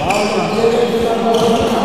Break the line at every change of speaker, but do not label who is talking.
Paulo,